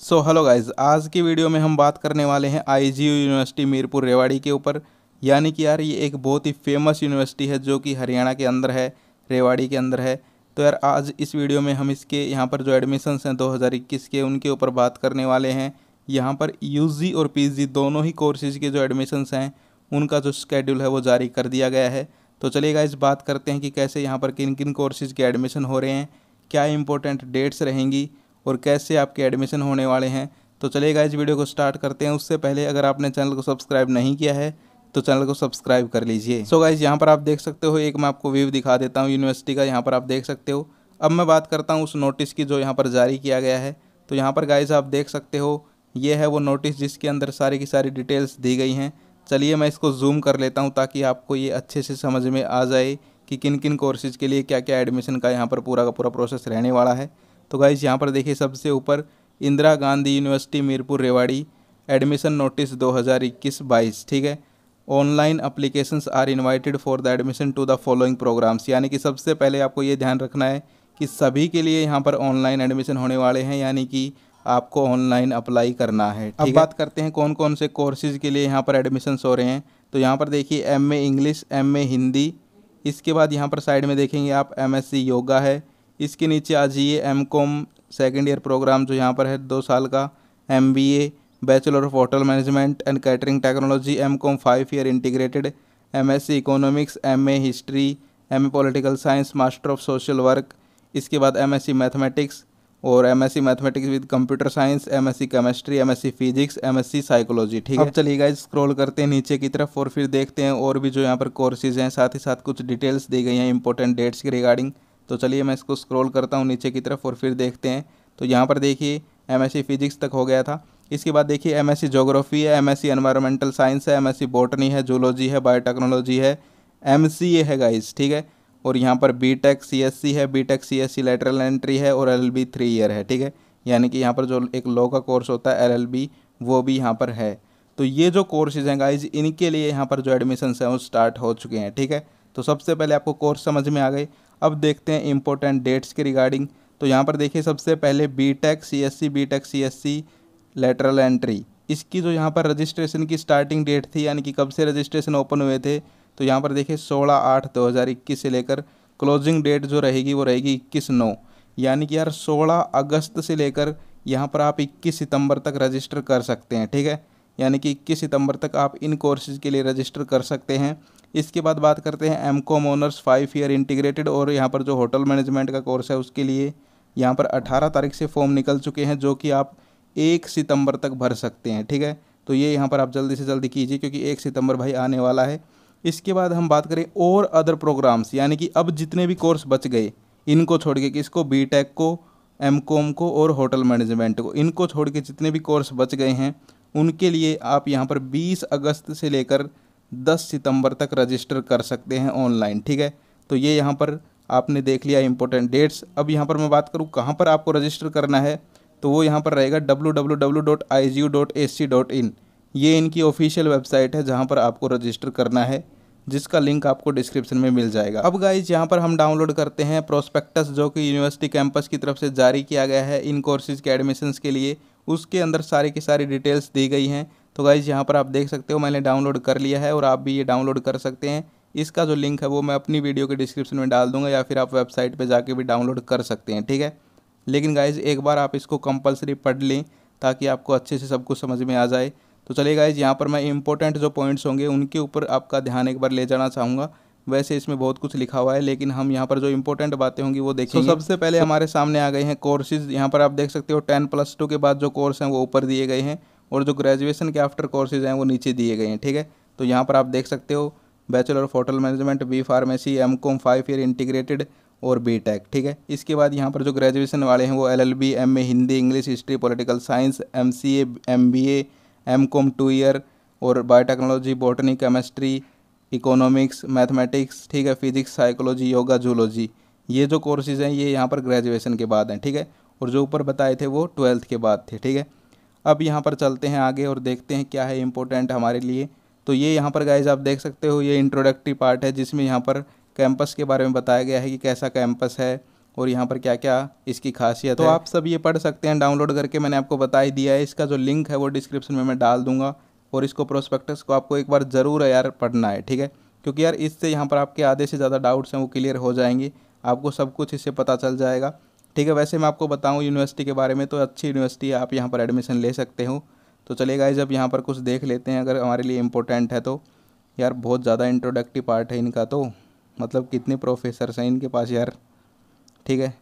So hello guys आज की video में हम बात करने वाले हैं आईजीयू यूनिवर्सिटी मीरपुर रेवाड़ी के ऊपर। यानी कि यार ये एक बहुत ही फ़ेमस यूनिवर्सिटी है जो कि हरियाणा के अंदर है, रेवाड़ी के अंदर है। तो यार आज इस वीडियो में हम इसके, यहाँ पर जो एडमिशन्स हैं 2021 के, उनके ऊपर बात करने वाले हैं। यहाँ पर यूजी और पीजी दोनों ही कोर्सेज के जो एडमिशन्स हैं, उनका जो स्केड्यूल है वो जारी कर दिया गया है। तो चलिएगा गाइज़ बात करते हैं कि कैसे यहाँ पर किन किन कोर्सेज़ के एडमिशन हो रहे हैं, क्या इंपॉर्टेंट डेट्स रहेंगी और कैसे आपके एडमिशन होने वाले हैं। तो चलिएगा इस वीडियो को स्टार्ट करते हैं। उससे पहले अगर आपने चैनल को सब्सक्राइब नहीं किया है तो चैनल को सब्सक्राइब कर लीजिए। सो गाइज़ यहाँ पर आप देख सकते हो, एक मैं आपको व्यू दिखा देता हूँ यूनिवर्सिटी का, यहाँ पर आप देख सकते हो। अब मैं बात करता हूँ उस नोटिस की जो यहाँ पर जारी किया गया है। तो यहाँ पर गाइज़ आप देख सकते हो, ये है वो नोटिस जिसके अंदर सारी की सारी डिटेल्स दी गई हैं। चलिए मैं इसको जूम कर लेता हूँ ताकि आपको ये अच्छे से समझ में आ जाए कि किन किन कोर्सेज़ के लिए क्या क्या एडमिशन का यहाँ पर पूरा का पूरा प्रोसेस रहने वाला है। तो गाइज़ यहाँ पर देखिए सबसे ऊपर Indira Gandhi university Mirpur Rewari admission notice 2021-22 ठीक है? Online applications are invited for the admission to the following programmes यानी कि सबसे पहले आपको ये ध्यान रखना है कि सभी के लिए यहाँ पर ऑनलाइन एडमिशन होने वाले हैं यानी कि आपको ऑनलाइन अप्लाई करना है अब बात करते हैं कौन कौन से कोर्सेज़ के लिए यहाँ पर एडमिशन्स हो रहे हैं। तो यहाँ पर देखिए M A English M A Hindi इसके बाद यहाँ पर साइड में देखेंगे आप एम एस सी योगा है इसके नीचे आ जाइए M com second year programme जो यहाँ पर है, दो साल का M B A bachelor of hotel management and catering technology M com five year integrated M S C economics M A history M A political science master of social work इसके बाद M S C mathematics और M S C mathematics with computer science M S C chemistry M S C physics M S C psychology ठीक है? चलिए guys scroll करते हैं नीचे की तरफ़ और फिर देखते हैं और भी जो यहाँ पर कोर्सेज हैं, साथ ही साथ कुछ डिटेल्स दी गई हैं इंपॉर्टेंट डेट्स के रिगार्डिंग तो चलिए मैं इसको स्क्रॉल करता हूँ नीचे की तरफ़ और फिर देखते हैं। तो यहाँ पर देखिए एमएससी फिजिक्स तक हो गया था। इसके बाद देखिए एम एस जोग्राफी है एम एस एनवायरमेंटल साइंस है एम एस बॉटनी है जूलॉजी है बायोटेक्नोलॉजी है एमसीए है गाइस ठीक है? और यहाँ पर B tech C S C है B tech C S C lateral entry है और एल बी थ्री ईयर है, ठीक है? यानी कि यहाँ पर जो एक लॉ का कोर्स होता है एल एल बी वो भी यहाँ पर है। तो ये जो कोर्सेज हैं गाइज़ इनके लिए यहाँ पर जो एडमिशन हैं, वो स्टार्ट हो चुके हैं, ठीक है? तो सबसे पहले आपको कोर्स समझ में आ गए। अब देखते हैं इंपॉर्टेंट डेट्स के रिगार्डिंग तो यहाँ पर देखिए सबसे पहले B tech C S C B tech C S C lateral entry इसकी जो यहाँ पर रजिस्ट्रेशन की स्टार्टिंग डेट थी, यानी कि कब से रजिस्ट्रेशन ओपन हुए थे तो यहाँ पर देखिए सोलह आठ दो हज़ार इक्कीस से लेकर क्लोजिंग डेट जो रहेगी, वो रहेगी इक्कीस नौ. यानी कि यार सोलह अगस्त से लेकर यहाँ पर आप इक्कीस सितंबर तक रजिस्टर कर सकते हैं, ठीक है? यानी कि इक्कीस सितंबर तक आप इन कोर्सेज़ के लिए रजिस्टर कर सकते हैं। इसके बाद बात करते हैं M com honours five year integrated और यहाँ पर जो होटल मैनेजमेंट का कोर्स है उसके लिए यहाँ पर अठारह तारीख से फॉर्म निकल चुके हैं, जो कि आप एक सितंबर तक भर सकते हैं, ठीक है? तो ये यहाँ पर आप जल्दी से जल्दी कीजिए, क्योंकि एक सितंबर भाई आने वाला है। इसके बाद हम बात करें और अदर प्रोग्राम्स यानी कि अब जितने भी कोर्स बच गए, इनको छोड़ के किसको? बी टेक को एम कॉम को और होटल मैनेजमेंट को। इनको छोड़ के जितने भी कोर्स बच गए हैं उनके लिए आप यहाँ पर 20 अगस्त से लेकर 10 सितंबर तक रजिस्टर कर सकते हैं ऑनलाइन, ठीक है? तो ये यहाँ पर आपने देख लिया इंपॉर्टेंट डेट्स अब यहाँ पर मैं बात करूँ कहाँ पर आपको रजिस्टर करना है तो वो यहाँ पर रहेगा डब्ल्यू ये इनकी ऑफिशियल वेबसाइट है जहाँ पर आपको रजिस्टर करना है। जिसका लिंक आपको डिस्क्रिप्शन में मिल जाएगा। अब गाइज़ यहाँ पर हम डाउनलोड करते हैं प्रोस्पेक्टस जो कि यूनिवर्सिटी कैंपस की तरफ़ से जारी किया गया है इन कोर्सेज़ के एडमिशन्स के लिए। उसके अंदर सारी की सारी डिटेल्स दी गई हैं। तो गाइज़ यहाँ पर आप देख सकते हो मैंने डाउनलोड कर लिया है और आप भी ये डाउनलोड कर सकते हैं। इसका जो लिंक है वो मैं अपनी वीडियो के डिस्क्रिप्शन में डाल दूँगा या फिर आप वेबसाइट पर जाके भी डाउनलोड कर सकते हैं, ठीक है? लेकिन गाइज़ एक बार आप इसको कंपलसरी पढ़ लें ताकि आपको अच्छे से सब कुछ समझ में आ जाए। तो चलिए गाइज़ यहाँ पर मैं इंपॉर्टेंट जो पॉइंट्स होंगे उनके ऊपर आपका ध्यान एक बार ले जाना चाहूँगा। वैसे इसमें बहुत कुछ लिखा हुआ है लेकिन हम यहाँ पर जो इंपॉर्टेंट बातें होंगी वो देखेंगे। तो सबसे पहले हमारे सामने आ गए हैं कोर्सेज यहाँ पर आप देख सकते हो टेन प्लस टू के बाद जो कोर्स हैं वो ऊपर दिए गए हैं और जो ग्रेजुएशन के आफ्टर कोर्सेज हैं वो नीचे दिए गए हैं ठीक है? तो यहाँ पर आप देख सकते हो bachelor of hotel management B pharmacy M com five year integrated और बी टेक ठीक है? इसके बाद यहाँ पर जो ग्रेजुएशन वाले हैं वो L L B M A Hindi English history political science M C M B A M com two year और biotechnology botany chemistry economics mathematics ठीक है फिजिक्स साइकोलॉजी योगा जूलॉजी ये जो कोर्सेज़ हैं, ये यहाँ पर ग्रेजुएशन के बाद हैं, ठीक है? और जो ऊपर बताए थे वो ट्वेल्थ के बाद थे, ठीक है? अब यहाँ पर चलते हैं आगे और देखते हैं क्या है इंपॉर्टेंट हमारे लिए। तो ये यहाँ पर गाइज़ आप देख सकते हो, ये इंट्रोडक्टरी पार्ट है, जिसमें यहाँ पर कैंपस के बारे में बताया गया है कि कैसा कैंपस है और यहाँ पर क्या क्या इसकी खासियत तो आप सब ये पढ़ सकते हैं डाउनलोड करके मैंने आपको बता ही दिया है। इसका जो लिंक है वो डिस्क्रिप्शन में मैं डाल दूँगा और इसको प्रोस्पेक्टस को आपको एक बार ज़रूर यार पढ़ना है ठीक है? क्योंकि यार इससे यहाँ पर आपके आधे से ज़्यादा डाउट्स हैं वो क्लियर हो जाएँगे। आपको सब कुछ इससे पता चल जाएगा ठीक है? वैसे मैं आपको बताऊँ यूनिवर्सिटी के बारे में तो अच्छी यूनिवर्सिटी है आप यहाँ पर एडमिशन ले सकते हो। तो चलेगा जब यहाँ पर कुछ देख लेते हैं अगर हमारे लिए इम्पोर्टेंट है तो। यार बहुत ज़्यादा इंट्रोडक्टिव पार्ट है इनका तो। मतलब कितने प्रोफेसर हैं इनके पास यार? ठीक है?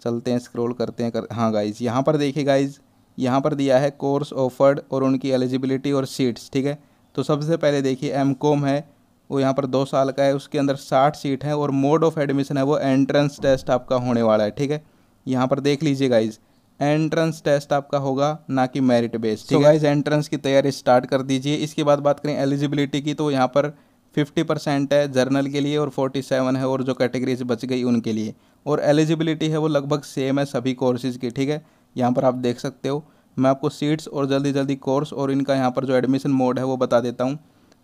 चलते हैं स्क्रॉल करते हैं कर हाँ गाइज़ यहाँ पर देखिए गाइज़ यहाँ पर दिया है कोर्स ऑफर्ड और उनकी एलिजिबिलिटी और सीट्स ठीक है? तो सबसे पहले देखिए एम कॉम है वो यहाँ पर दो साल का है उसके अंदर साठ सीट हैं और मोड ऑफ़ एडमिशन है वो एंट्रेंस टेस्ट आपका होने वाला है ठीक है? यहाँ पर देख लीजिए गाइज़ एंट्रेंस टेस्ट आपका होगा ना कि मेरिट बेस्ड ठीक है? गाइज़ एंट्रेंस की तैयारी स्टार्ट कर दीजिए। इसके बाद बात करें एलिजिबिलिटी की तो यहाँ पर फिफ्टी परसेंट है जर्नल के लिए और फोर्टी सेवन है और जो कैटेगरीज बच गई उनके लिए। और एलिजिबिलिटी है वो लगभग सेम है सभी कोर्सेज़ की, ठीक है? यहाँ पर आप देख सकते हो। मैं आपको सीट्स और जल्दी जल्दी कोर्स और इनका यहाँ पर जो एडमिशन मोड है वो बता देता हूँ।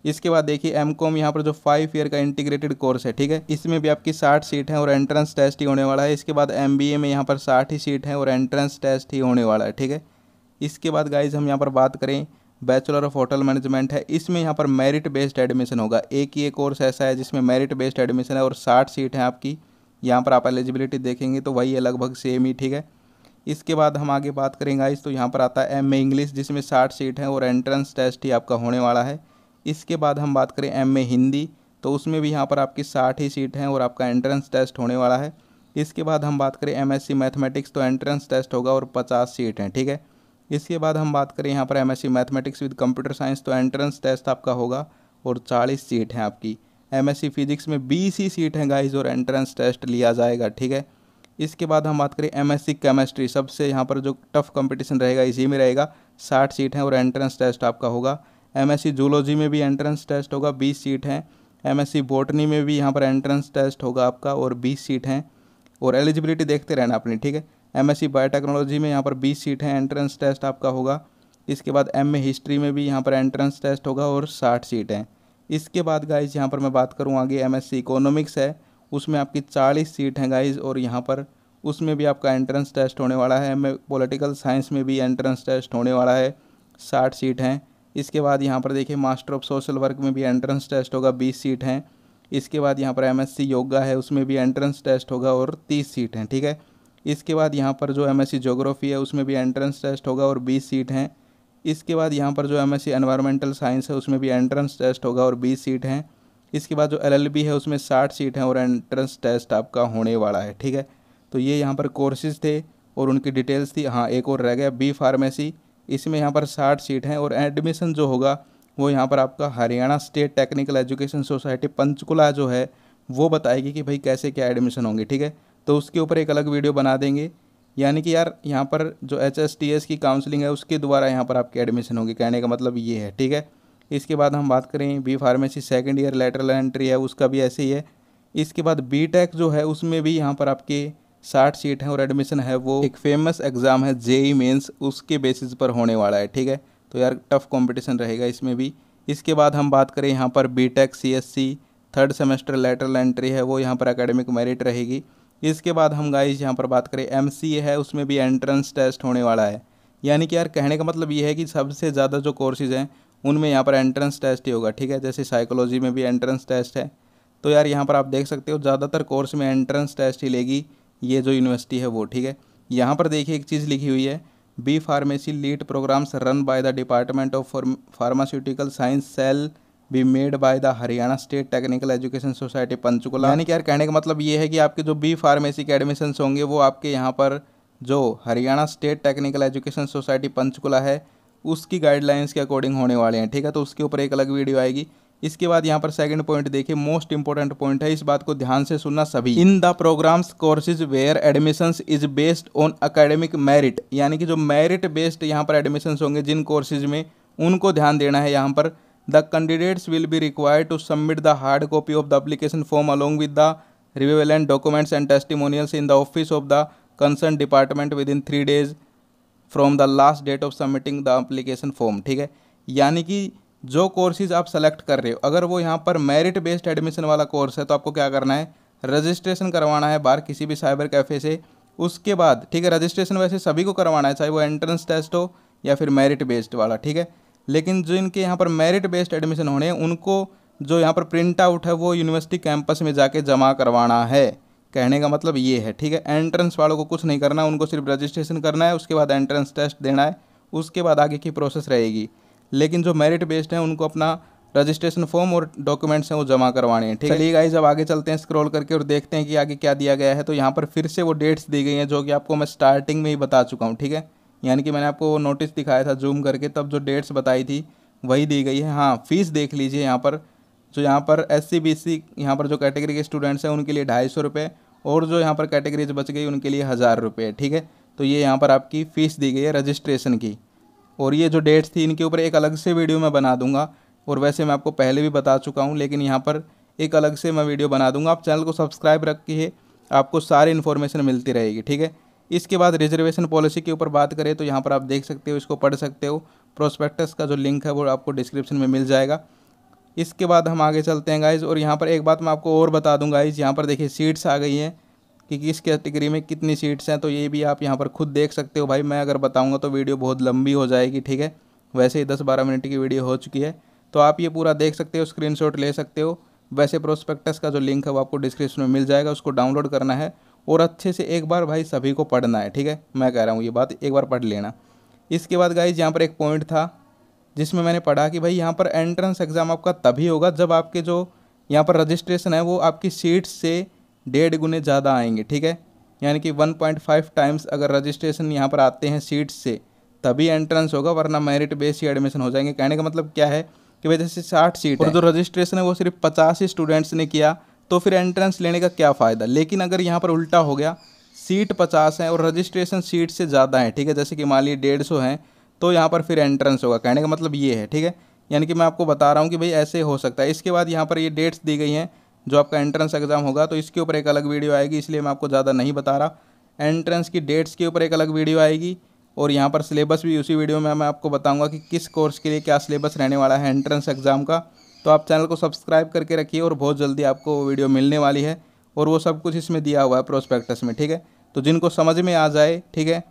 इसके बाद देखिए एम कॉम यहाँ पर जो फाइव ईयर का इंटीग्रेटेड कोर्स है, ठीक है? इसमें भी आपकी साठ सीट है और एंट्रेंस टेस्ट ही होने वाला है। इसके बाद एम बी ए में यहाँ पर साठ ही सीट है और एंट्रेंस टेस्ट ही होने वाला है, ठीक है? इसके बाद गाइज़ हम यहाँ पर बात करें बैचलर ऑफ़ होटल मैनेजमेंट है। इसमें यहाँ पर मेरिट बेस्ड एडमिशन होगा। एक ये कोर्स ऐसा है जिसमें मेरिट बेस्ड एडमिशन है और साठ सीट है आपकी। यहाँ पर आप एलिजिबिलिटी देखेंगे तो वही है लगभग सेम ही, ठीक है? इसके बाद हम आगे बात करेंगे इस तो यहाँ पर आता है एम ए इंग्लिश जिसमें साठ सीट है और एंट्रेंस टेस्ट ही आपका होने वाला है। इसके बाद हम बात करें एम ए हिंदी तो उसमें भी यहाँ पर आपकी साठ ही सीट हैं और आपका एंट्रेंस टेस्ट होने वाला है। इसके बाद हम बात करें एम एस सी मैथमेटिक्स तो एंट्रेंस टेस्ट होगा और पचास सीट हैं, ठीक है? इसके बाद हम बात करें यहाँ पर M S C mathematics with computer science तो एंट्रेंस टेस्ट आपका होगा और चालीस सीट हैं आपकी। एम एस सी फिजिक्स में बीस सीट हैं गाइज़ और एंट्रेंस टेस्ट लिया जाएगा, ठीक है? इसके बाद हम बात करें एम एस सी केमिस्ट्री सबसे यहाँ पर जो टफ कंपटीशन रहेगा, इसी में रहेगा। साठ सीट हैं और एंट्रेंस टेस्ट आपका होगा। एम एस सी जूलॉजी में भी एंट्रेंस टेस्ट होगा, बीस सीट हैं। एम एस सी बोटनी में भी यहाँ पर एंट्रेंस टेस्ट होगा आपका, और बीस सीट हैं। और एलिजिबिलिटी देखते रहना अपनी, ठीक है? एम एस बायोटेक्नोलॉजी में यहाँ पर बीस सीट हैं एंट्रेंस टेस्ट आपका होगा। इसके बाद एम ए हिस्ट्री में भी यहाँ पर एंट्रेंस टेस्ट होगा, और साठ सीट हैं। इसके बाद गाइज़ यहाँ पर मैं बात करूँ आगे एम एस सी इकोनॉमिक्स है। उसमें आपकी चालीस सीट हैं गाइज़ और यहाँ पर उसमें भी आपका एंट्रेंस टेस्ट होने वाला है। एम पोलिटिकल साइंस में भी एंट्रेंस टेस्ट होने वाला है। साठ सीट हैं। इसके बाद यहाँ पर देखिए मास्टर ऑफ़ सोशल वर्क में भी एंट्रेंस टेस्ट होगा, बीस सीट हैं। इसके बाद यहाँ पर एमएससी योगा है, उसमें भी एंट्रेंस टेस्ट होगा और तीस सीट हैं, ठीक है? इसके बाद यहाँ पर जो एम जोग्राफ़ी है, उसमें भी एंट्रेंस टेस्ट होगा और बीस सीट हैं। इसके बाद यहाँ पर जो एम एस एनवायरमेंटल साइंस है, उसमें भी एंट्रेंस टेस्ट होगा और बीस सीट हैं। इसके बाद जो एलएलबी है, उसमें साठ सीट हैं और एंट्रेंस टेस्ट आपका होने वाला है, ठीक है? तो ये यहाँ पर कोर्सेज थे और उनकी डिटेल्स थी। हाँ एक और रह गया बी फार्मेसी इसमें यहाँ पर साठ सीट हैं और एडमिशन जो होगा, वो यहाँ पर आपका Haryana state technical education society Panchkula जो है, वो बताएगी कि भाई कैसे क्या एडमिशन होंगे, ठीक है? तो उसके ऊपर एक अलग वीडियो बना देंगे। यानी कि यार, यहाँ पर जो एच एस टी एस की काउंसलिंग है, उसके द्वारा यहाँ पर आपकी एडमिशन होगी। कहने का मतलब ये है, ठीक है? इसके बाद हम बात करें B pharmacy second year lateral entry है, उसका भी ऐसे ही है। इसके बाद बी टेक जो है, उसमें भी यहाँ पर आपके साठ सीट हैं और एडमिशन है वो। एक फ़ेमस एग्ज़ाम है जेई मेंस उसके बेसिस पर होने वाला है, ठीक है? तो यार टफ कंपटीशन रहेगा इसमें भी। इसके बाद हम बात करें, यहाँ पर B tech C S C third semester lateral entry है, वो यहाँ पर एकेडमिक मेरिट रहेगी। इसके बाद हम गाइज़ यहाँ पर बात करें एमसीए है, उसमें भी एंट्रेंस टेस्ट होने वाला है। यानी कि यार कहने का मतलब ये है कि सबसे ज़्यादा जो कोर्सेज़ हैं, उनमें यहाँ पर एंट्रेंस टेस्ट ही होगा, ठीक है? जैसे साइकोलॉजी में भी एंट्रेंस टेस्ट है। तो यार यहाँ पर आप देख सकते हो, ज़्यादातर कोर्स में एंट्रेंस टेस्ट ही लेगी ये जो यूनिवर्सिटी है वो, ठीक है? यहाँ पर देखिए एक चीज़ लिखी हुई है B pharmacy lead programmes run by the department of pharmaceutical science shall be made by the Haryana state technical education society Panchkula यानी कि यार कहने का मतलब ये है कि आपके जो बी फार्मेसी के एडमिशन होंगे, वो आपके यहाँ पर जो Haryana state technical education society Panchkula है, उसकी गाइडलाइंस के अकॉर्डिंग होने वाले हैं, ठीक है? तो उसके ऊपर एक अलग वीडियो आएगी। इसके बाद यहाँ पर सेकंड पॉइंट देखिए मोस्ट इंपॉर्टेंट पॉइंट है, इस बात को ध्यान से सुनना सभी। In the programmes courses where admissions is based on academic merit यानी कि जो मेरिट बेस्ड यहाँ पर एडमिशन होंगे, जिन कोर्सेज में, उनको ध्यान देना है यहाँ पर। The candidates will be required to submit the hard copy of the application form along with the relevant documents and testimonials in the office of the concern department within three days from the last date of submitting the application form ठीक है? यानी कि जो courses आप select कर रहे हो, अगर वो यहाँ पर मेरिट बेस्ड एडमिशन वाला कोर्स है तो आपको क्या करना है? रजिस्ट्रेशन करवाना है बाहर किसी भी साइबर कैफ़े से। उसके बाद, ठीक है रजिस्ट्रेशन वैसे सभी को करवाना है, चाहे वो एंट्रेंस टेस्ट हो या फिर मेरिट बेस्ड वाला, ठीक है? लेकिन जो इनके यहाँ पर मेरिट बेस्ड एडमिशन होने हैं, उनको जो यहाँ पर प्रिंट आउट है, वो यूनिवर्सिटी कैंपस में जाके जमा करवाना है। कहने का मतलब ये है, ठीक है? एंट्रेंस वालों को कुछ नहीं करना, उनको सिर्फ़ रजिस्ट्रेशन करना है, उसके बाद एंट्रेंस टेस्ट देना है, उसके बाद आगे की प्रोसेस रहेगी। लेकिन जो मेरिट बेस्ड है, उनको अपना रजिस्ट्रेशन फॉर्म और डॉक्यूमेंट्स हैं, वो जमा करवाने हैं, ठीक है? चलिए गाइस जब आगे चलते हैं स्क्रॉल करके और देखते हैं कि आगे क्या दिया गया है। तो यहाँ पर फिर से वो डेट्स दी गई हैं, जो कि आपको मैं स्टार्टिंग में ही बता चुका हूँ, ठीक है? यानी कि मैंने आपको नोटिस दिखाया था जूम करके, तब जो डेट्स बताई थी, वही दी गई है। हाँ फ़ीस देख लीजिए यहाँ पर। जो यहाँ पर एस सी बी सी यहाँ पर जो कैटेगरी के स्टूडेंट्स हैं, उनके लिए ढाई सौ रुपये और जो यहाँ पर कैटेगरीज बच गई, उनके लिए हज़ार रुपये ठीक है? तो ये यहाँ पर आपकी फ़ीस दी गई है रजिस्ट्रेशन की। और ये जो डेट्स थी, इनके ऊपर एक अलग से वीडियो मैं बना दूँगा। और वैसे मैं आपको पहले भी बता चुका हूँ, लेकिन यहाँ पर एक अलग से मैं वीडियो बना दूँगा। आप चैनल को सब्सक्राइब रखिए, आपको सारी इन्फॉर्मेशन मिलती रहेगी, ठीक है? इसके बाद रिजर्वेशन पॉलिसी के ऊपर बात करें तो यहाँ पर आप देख सकते हो, इसको पढ़ सकते हो। प्रोस्पेक्टस का जो लिंक है वो आपको डिस्क्रिप्शन में मिल जाएगा। इसके बाद हम आगे चलते हैं गाइज़ और यहाँ पर एक बात मैं आपको और बता दूँ गाइज़ यहाँ पर देखिए सीट्स आ गई हैं कि किस कैटेगरी में कितनी सीट्स हैं तो ये भी आप यहाँ पर खुद देख सकते हो। भाई, मैं अगर बताऊँगा तो वीडियो बहुत लंबी हो जाएगी, ठीक है? वैसे ही दस बारह मिनट की वीडियो हो चुकी है। तो आप ये पूरा देख सकते हो स्क्रीनशॉट ले सकते हो। वैसे प्रोस्पेक्टस का जो लिंक है वो आपको डिस्क्रिप्शन में मिल जाएगा, उसको डाउनलोड करना है। और अच्छे से एक बार भाई सभी को पढ़ना है ठीक है? मैं कह रहा हूँ ये बात एक बार पढ़ लेना। इसके बाद गाइज़ यहाँ पर एक पॉइंट था जिसमें मैंने पढ़ा कि भाई यहाँ पर एंट्रेंस एग्ज़ाम आपका तभी होगा जब आपके जो यहाँ पर रजिस्ट्रेशन है वो आपकी सीट्स से डेढ़ गुने ज़्यादा आएँगे ठीक है? यानी कि 1.5 टाइम्स अगर रजिस्ट्रेशन यहाँ पर आते हैं सीट्स से तभी एंट्रेंस होगा वरना मेरिट बेस ही एडमिशन हो जाएँगे। कहने का मतलब क्या है कि वजह से साठ सीट और जो रजिस्ट्रेशन है वो सिर्फ़ पचास ही स्टूडेंट्स ने किया तो फिर एंट्रेंस लेने का क्या फ़ायदा? लेकिन अगर यहाँ पर उल्टा हो गया सीट पचास है और रजिस्ट्रेशन सीट से ज़्यादा है, ठीक है? जैसे कि मान लीजिए डेढ़ सौ हैं तो यहाँ पर फिर एंट्रेंस होगा। कहने का मतलब ये है, ठीक है? यानी कि मैं आपको बता रहा हूँ कि भाई ऐसे हो सकता है। इसके बाद यहाँ पर ये डेट्स दी गई हैं, जो आपका एंट्रेंस एग्ज़ाम होगा तो इसके ऊपर एक अलग वीडियो आएगी, इसलिए मैं आपको ज़्यादा नहीं बता रहा। एंट्रेंस की डेट्स के ऊपर एक अलग वीडियो आएगी, और यहाँ पर सिलेबस भी उसी वीडियो में मैं आपको बताऊँगा कि किस कोर्स के लिए क्या सिलेबस रहने वाला है एंट्रेंस एग्ज़ाम का। तो आप चैनल को सब्सक्राइब करके रखिए और बहुत जल्दी आपको वो वीडियो मिलने वाली है और वो सब कुछ इसमें दिया हुआ है प्रोस्पेक्टस में, ठीक है? तो जिनको समझ में आ जाए, ठीक है,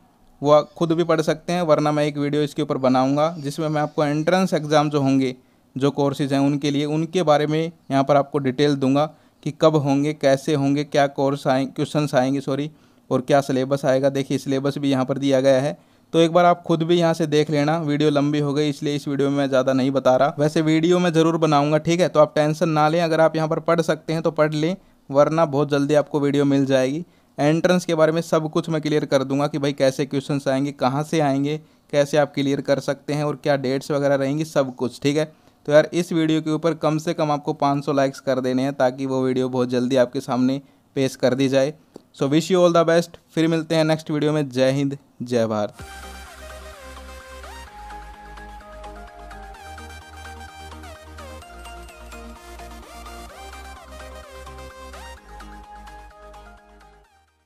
वो खुद भी पढ़ सकते हैं, वरना मैं एक वीडियो इसके ऊपर बनाऊँगा, जिसमें मैं आपको एंट्रेंस एग्ज़ाम जो होंगे, जो कोर्सेज़ हैं उनके लिए, उनके बारे में यहाँ पर आपको डिटेल दूँगा कि कब होंगे, कैसे होंगे, क्या कोर्स आए क्वेश्चन आएँगे सॉरी और क्या सिलेबस आएगा। देखिए सिलेबस भी यहाँ पर दिया गया है। तो एक बार आप खुद भी यहाँ से देख लेना। वीडियो लंबी हो गई, इसलिए इस वीडियो में मैं ज़्यादा नहीं बता रहा। वैसे वीडियो में ज़रूर बनाऊँगा, ठीक है? तो आप टेंशन ना लें। अगर आप यहाँ पर पढ़ सकते हैं तो पढ़ लें, वरना बहुत जल्दी आपको वीडियो मिल जाएगी। एंट्रेंस के बारे में सब कुछ मैं क्लियर कर दूँगा कि भाई कैसे क्वेश्चन आएँगे, कहाँ से आएँगे, कैसे आप क्लियर कर सकते हैं और क्या डेट्स वगैरह रहेंगी, सब कुछ, ठीक है? तो यार, इस वीडियो के ऊपर कम से कम आपको 500 लाइक्स कर देने हैं, ताकि वो वीडियो बहुत जल्दी आपके सामने पेश कर दी जाए। So wish you all the best फिर मिलते हैं नेक्स्ट वीडियो में. जय हिंद, जय भारत.